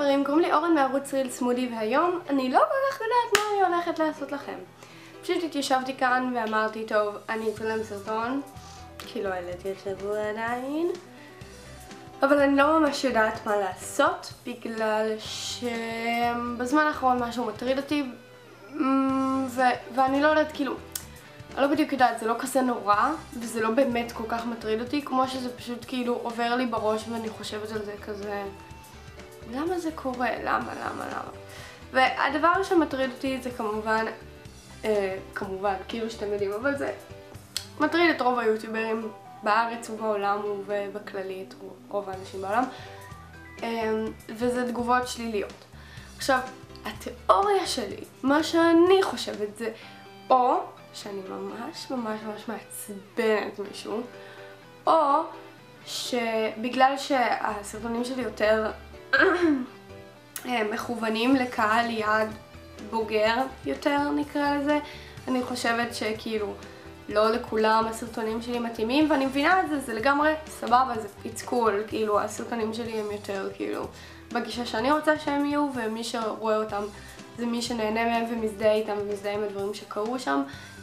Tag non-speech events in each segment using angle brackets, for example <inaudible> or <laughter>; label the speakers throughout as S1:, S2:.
S1: חברים, קוראים לי אורן מערוץ ריל סמודי והיום אני לא כל כך יודעת מה אני הולכת לעשות לכם. פשוט התיישבתי כאן ואמרתי, טוב, אני אצלם סרטון, כי לא העליתי את שבוע עדיין, אבל אני לא ממש יודעת מה לעשות, בגלל שבזמן האחרון משהו מטריד אותי, ו ואני לא יודעת, כאילו, אני לא בדיוק יודעת, זה לא כזה נורא, וזה לא באמת כל כך מטריד אותי, כמו שזה פשוט כאילו עובר לי בראש ואני חושבת על זה כזה... למה זה קורה? למה? למה? למה? והדבר שמטריד אותי זה כמובן, אה, כמובן, כאילו שאתם יודעים, אבל זה מטריד את רוב היוטיוברים בארץ ובעולם ובכללי את רוב האנשים בעולם, אה, וזה תגובות שליליות. עכשיו, התיאוריה שלי, מה שאני חושבת זה, או שאני ממש ממש ממש מעצבנת מישהו, או שבגלל שהסרטונים שלי יותר מכוונים לקהל יעד בוגר יותר נקרא לזה. אני חושבת שכאילו לא לכולם הסרטונים שלי מתאימים ואני מבינה את זה, זה לגמרי סבבה, זה it's cool, כאילו הסרטונים שלי הם יותר כאילו בגישה שאני רוצה שהם יהיו ומי שרואה אותם זה מי שנהנה מהם ומזדהה איתם ומזדהה עם הדברים שקרו שם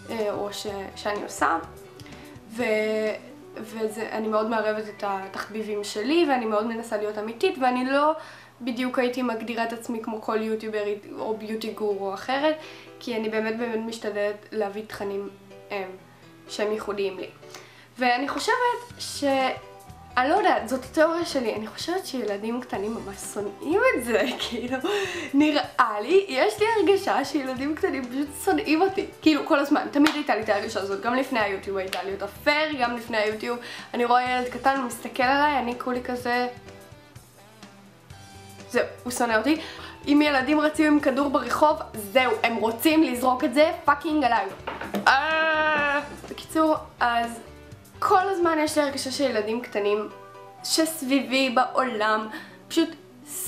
S1: אה, או ש, שאני עושה. ו... ואני מאוד מערבת את התחביבים שלי ואני מאוד מנסה להיות אמיתית ואני לא בדיוק הייתי מגדירה את עצמי כמו כל יוטיוברית או ביוטי גורו אחרת כי אני באמת באמת משתדלת להביא תכנים הם, אמ, שהם ייחודיים לי. ואני חושבת ש... אני לא יודעת, זאת התיאוריה שלי, אני חושבת שילדים קטנים ממש שונאים את זה, <laughs> כאילו, נראה לי, יש לי הרגשה שילדים קטנים פשוט שונאים אותי, כאילו, כל הזמן, תמיד הייתה לי את ההרגשה הזאת, גם לפני היוטיוב הייתה לי אותה. פייר, גם לפני היוטיוב, אני רואה ילד קטן, הוא מסתכל עליי, אני כולי כזה... זהו, הוא שונא אותי. אם ילדים רצים עם כדור ברחוב, זהו, הם רוצים לזרוק את זה fucking עליי. אה, בקיצור, אז כל הזמן יש לי הרגשה שילדים קטנים שסביבי בעולם פשוט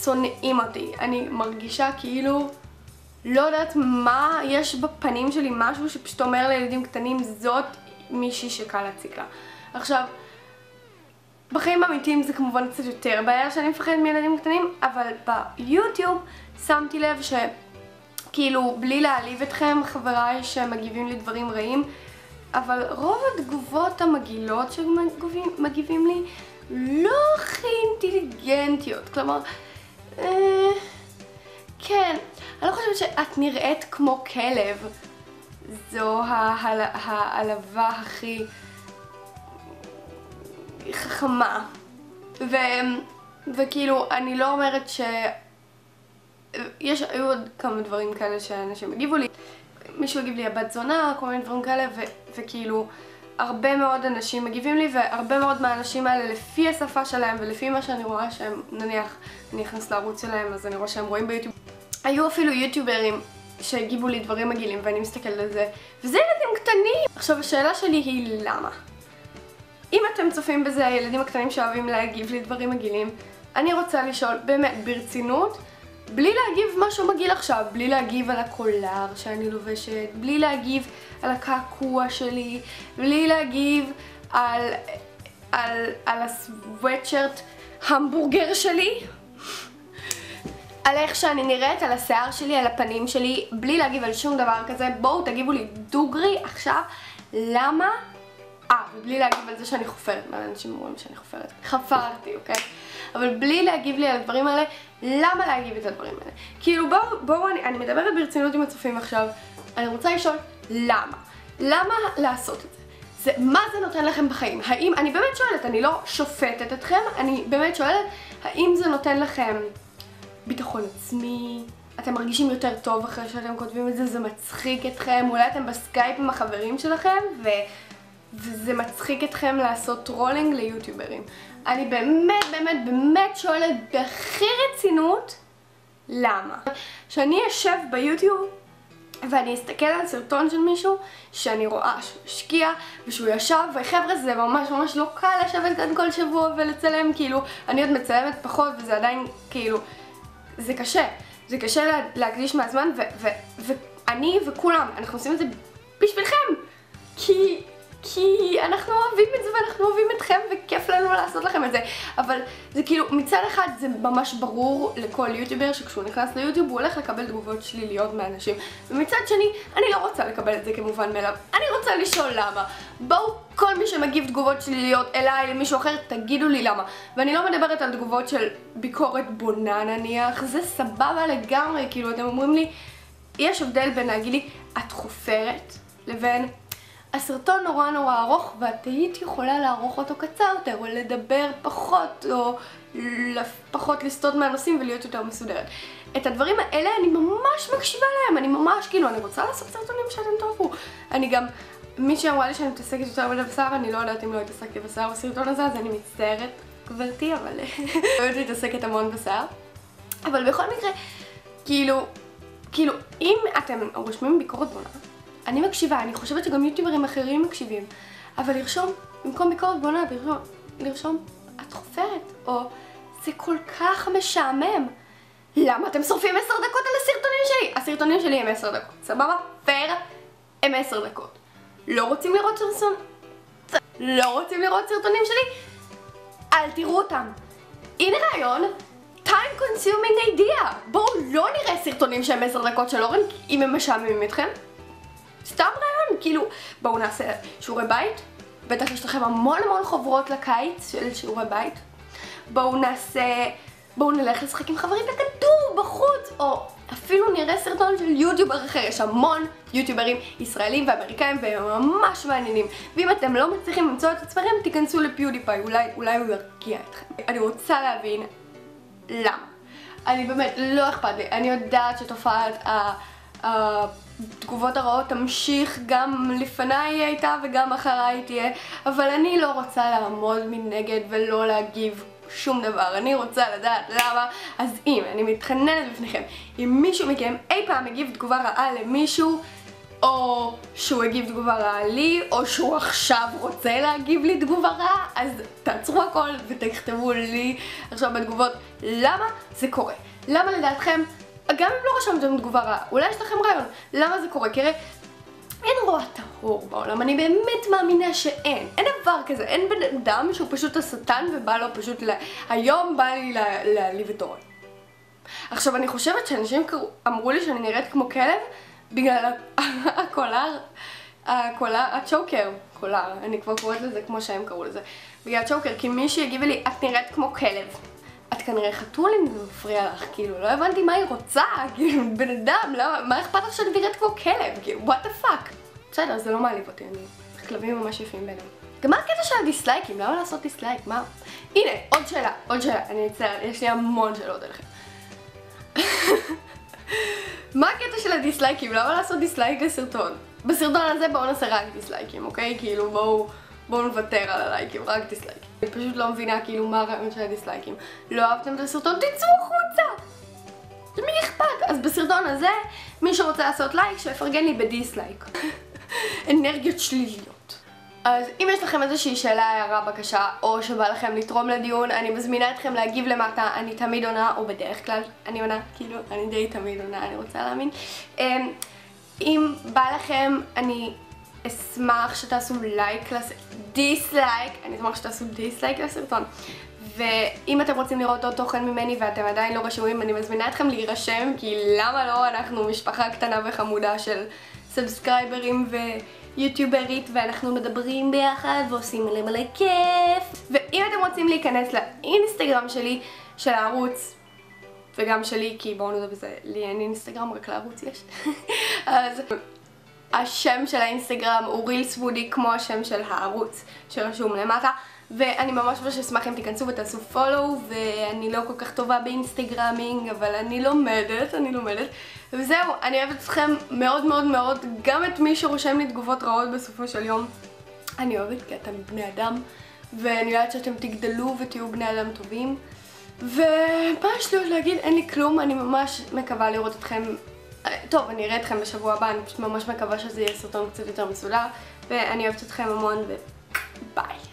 S1: שונאים אותי. אני מרגישה כאילו לא יודעת מה יש בפנים שלי, משהו שפשוט אומר לילדים קטנים זאת מישהי שקל להציג לה. עכשיו, בחיים האמיתיים זה כמובן קצת יותר בעיה שאני מפחדת מילדים קטנים, אבל ביוטיוב שמתי לב שכאילו בלי להעליב אתכם חבריי שמגיבים לי דברים רעים, אבל רוב התגובות המגעילות שמגיבים לי לא הכי אינטליגנטיות, כלומר, אה, כן, אני לא חושבת שאת נראית כמו כלב, זו העלבה הכי חכמה, ו, וכאילו, אני לא אומרת ש... יש, היו עוד כמה דברים כאלה שאנשים הגיבו לי. מישהו הגיב לי הבת זונה, כל מיני דברים כאלה, ו, וכאילו הרבה מאוד אנשים מגיבים לי, והרבה מאוד מהאנשים האלה לפי השפה שלהם ולפי מה שאני רואה שהם, נניח, אני אכנס לערוץ שלהם אז אני רואה שהם רואים ביוטיוב. היו אפילו יוטיוברים שהגיבו לי דברים מגעילים ואני מסתכלת על זה, וזה ילדים קטנים! עכשיו השאלה שלי היא למה? אם אתם צופים בזה, הילדים הקטנים שאוהבים להגיב לי דברים מגעילים, אני רוצה לשאול, באמת, ברצינות, בלי להגיב משהו מגעיל עכשיו, בלי להגיב על הקולר שאני לובשת, בלי להגיב על הקעקוע שלי, בלי להגיב על, על, על הסוואטשרט המבורגר שלי, על איך שאני נראית, על השיער שלי, על הפנים שלי, בלי להגיב על שום דבר כזה, בואו תגיבו לי דוגרי עכשיו, למה אה, ובלי להגיב על זה שאני חופרת, מלא אנשים אומרים שאני חופרת. חפרתי, אוקיי? אבל בלי להגיב לי על הדברים האלה, למה להגיב את הדברים האלה? כאילו בואו, בואו, אני, אני מדברת ברצינות עם הצופים עכשיו, אני רוצה לשאול למה? למה לעשות את זה? זה, מה זה נותן לכם בחיים? האם, אני באמת שואלת, אני לא שופטת אתכם, אני באמת שואלת, האם זה נותן לכם ביטחון עצמי? אתם מרגישים יותר טוב אחרי שאתם כותבים את זה, זה מצחיק אתכם, אולי אתם בסקייפ עם החברים שלכם, ו... וזה מצחיק אתכם לעשות trolling ליוטיוברים. אני באמת באמת באמת שואלת בהכי רצינות, למה? שאני אשב ביוטיוב ואני אסתכל על סרטון של מישהו שאני רואה שהוא השקיע ושהוא ישב, וחבר'ה זה ממש ממש לא קל לשבת כאן כל שבוע ולצלם, כאילו, אני עוד מצלמת פחות וזה עדיין, כאילו, זה קשה. זה קשה לה, להקדיש מהזמן ואני וכולם, אנחנו עושים את זה בשבילכם! כי כי אנחנו אוהבים את זה ואנחנו אוהבים אתכם וכיף לנו לעשות לכם את זה. אבל זה כאילו מצד אחד זה ממש ברור לכל יוטיובר שכשהוא נכנס ליוטיוב הוא הולך לקבל תגובות שליליות מאנשים. ומצד שני אני לא רוצה לקבל את זה כמובן מאליו. אני רוצה לשאול למה. בואו כל מי שמגיב תגובות שליליות אליי למישהו אחר תגידו לי למה. ואני לא מדברת על תגובות של ביקורת בונה נניח. זה סבבה לגמרי כאילו אתם אומרים לי יש הבדל בין להגיד לי את חופרת לבין הסרטון נורא נורא ארוך ואת היית יכולה לערוך אותו קצר יותר או לדבר פחות או פחות לסטות מהנושאים ולהיות יותר מסודרת. את הדברים האלה אני ממש מקשיבה להם, אני ממש כאילו, אני רוצה לעשות סרטונים שאתם תאהבו. אני גם, מי שאמרה לי שאני מתעסקת יותר מדי בשר, אני לא יודעת אם לא התעסקתי בשר בסרטון הזה, אז אני מצטערת, גברתי, אבל <laughs> לא יודעת להתעסקת המון בשר. אבל בכל מקרה, כאילו, כאילו, אם אתם רושמים ביקורת בונה, אני מקשיבה, אני חושבת שגם יוטיוברים אחרים מקשיבים, אבל לרשום, במקום ביקורת בונה, לרשום, את חופרת, או זה כל כך משעמם. למה אתם שורפים עשר דקות על הסרטונים שלי? הסרטונים שלי הם עשר דקות, סבבה? פייר? הם עשר דקות. לא רוצים לראות סרטון? לא רוצים לראות סרטונים שלי? אל תראו אותם. הנה רעיון, time consuming idea. בואו לא נראה סרטונים שהם עשר דקות של אורן, אם הם משעממים אתכם. סתם רעיון, כאילו, בואו נעשה שיעורי בית, בטח יש לכם המון המון חוברות לקיץ של שיעורי בית. בואו נעשה, בואו נלך לשחק עם חברים בכדור בחוץ, או אפילו נראה סרטון של יוטיובר אחר, יש המון יוטיוברים ישראלים ואמריקאים והם ממש מעניינים. ואם אתם לא מצליחים למצוא את עצמכם, תיכנסו לפיודיפיי, אולי, אולי הוא ירגיע אתכם. אני רוצה להבין למה. אני באמת, לא אכפת לי, אני יודעת שתופעת ה... התגובות הרעות תמשיך גם לפניי היא הייתה וגם אחריי תהיה. אבל אני לא רוצה לעמוד מנגד ולא להגיב שום דבר, אני רוצה לדעת למה. אז אם אני מתחננת בפניכם אם מישהו מכם אי פעם הגיב תגובה רעה למישהו או שהוא הגיב תגובה רעה לי, או שהוא עכשיו רוצה להגיב לי תגובה רעה, אז תעצרו הכל ותכתבו לי עכשיו בתגובות למה זה קורה. למה לדעתכם גם אם לא רשמתם תגובה רעה, אולי יש לכם רעיון. למה זה קורה? כי אין רוע טהור בעולם, אני באמת מאמינה שאין. אין דבר כזה, אין בן אדם שהוא פשוט השטן ובא לו פשוט ל... היום בא לי להעליב את אורן. עכשיו אני חושבת שאנשים אמרו לי שאני נראית כמו כלב בגלל <laughs> הקולר, הקולר, הצ'וקר, קולר, אני כבר קוראת לזה כמו שהם קראו לזה, בגלל הצ'וקר, כי מישהי הגיבה לי, את נראית כמו כלב. את כנראה חתול אם זה מפריע לך, כאילו, לא הבנתי מה היא רוצה, <laughs> כאילו, בן אדם, לא, מה אכפת לך שאני נראית כמו כלב, כאילו, what the fuck. בסדר, זה לא מעליב אותי, אני... כלבים ממש יפים בעיניי. גם מה הקטע של הדיסלייקים? למה לעשות dislike? מה? הנה, עוד שאלה, עוד שאלה, אני אצטער, יש לי המון שאלות אליכם. <laughs> מה הקטע של הדיסלייקים? למה לעשות dislike לסרטון? בסרטון הזה בואו נעשה רק דיסלייקים, אוקיי? כאילו בואו... בואו נוותר על הלייקים, רק דיסלייקים. אני פשוט לא מבינה כאילו מה הרעיון של הדיסלייקים. לא אהבתם את הסרטון? תצאו החוצה! למי אכפת? אז בסרטון הזה, מי שרוצה לעשות לייק, שיפרגן לי ב dislike. <laughs> אנרגיות שליליות. אז אם יש לכם איזושהי שאלה, הערה, בקשה, או שבא לכם לתרום לדיון, אני מזמינה אתכם להגיב למטה, אני תמיד עונה, או בדרך כלל אני עונה, כאילו, אני די תמיד עונה, אני רוצה להאמין. אמ, אם בא לכם, אני אשמח שתעשו לייק, לס... dislike, אני אשמח שתעשו dislike לסרטון. ואם אתם רוצים לראות עוד תוכן ממני ואתם עדיין לא רשומים, אני מזמינה אתכם להירשם, כי למה לא, אנחנו משפחה קטנה וחמודה של סאבסקרייברים ויוטיוברית, ואנחנו מדברים ביחד ועושים מלא מלא כיף. ואם אתם רוצים להיכנס לאינסטגרם שלי, של הערוץ, וגם שלי, כי בואו נדבר בזה, לי אין אינסטגרם, רק לערוץ יש. <laughs> אז השם של האינסטגרם הוא רילס וודי כמו השם של הערוץ שרשום למטה ואני ממש ממש אשמח אם תיכנסו ותעשו follow ואני לא כל כך טובה ב Instagramming אבל אני לומדת, אני לומדת. וזהו, אני אוהבת אתכם מאוד מאוד מאוד. גם את מי שרושם לי תגובות רעות בסופו של יום אני אוהבת כי אתם בני אדם ואני יודעת שאתם תגדלו ותהיו בני אדם טובים. ומה יש לי עוד להגיד? אין לי כלום, אני ממש מקווה לראות אתכם טוב, אני אראה אתכם בשבוע הבא, אני פשוט ממש מקווה שזה יהיה סרטון קצת יותר מסודר, ואני אוהבת אתכם המון, וביי.